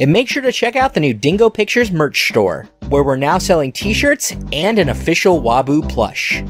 And make sure to check out the new Dingo Pictures merch store, where we're now selling t shirts and an official Wabuu plush.